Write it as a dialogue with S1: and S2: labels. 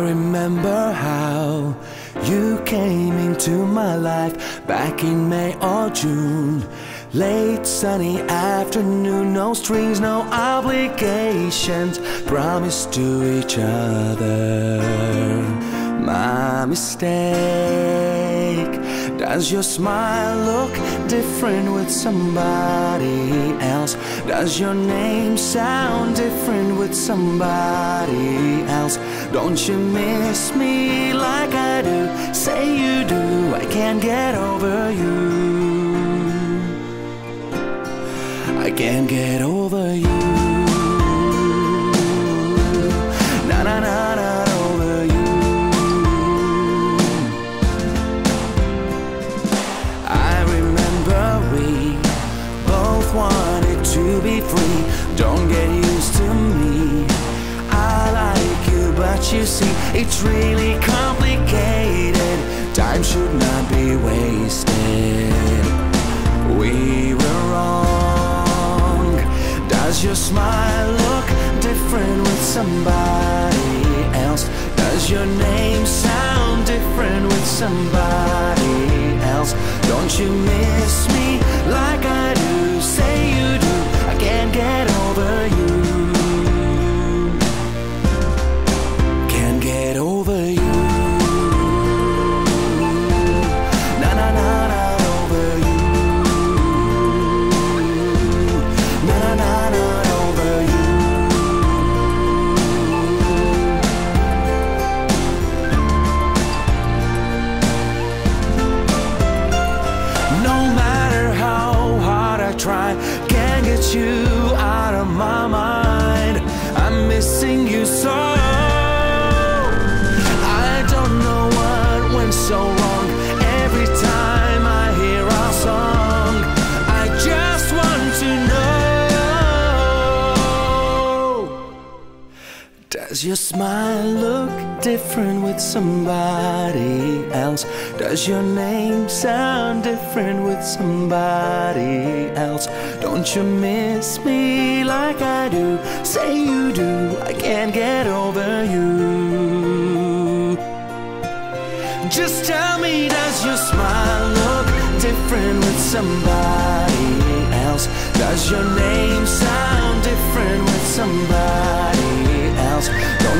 S1: remember how you came into my life back in May or June. Late sunny afternoon, no strings, no obligations, promise to each other. My mistake. Does your smile look different with somebody else? Does your name sound different with somebody else? Don't you miss me like I do? Say you do, I can't get over you. I can't get over you. You, see, it's really complicated. Time should not be wasted. We were wrong. Does your smile look different with somebody else? Does your name sound different with somebody else? Don't you miss can't get you out of my mind. I'm missing you so. Does your smile look different with somebody else? Does your name sound different with somebody else? Don't you miss me like I do? Say you do, I can't get over you. Just tell me, does your smile look different with somebody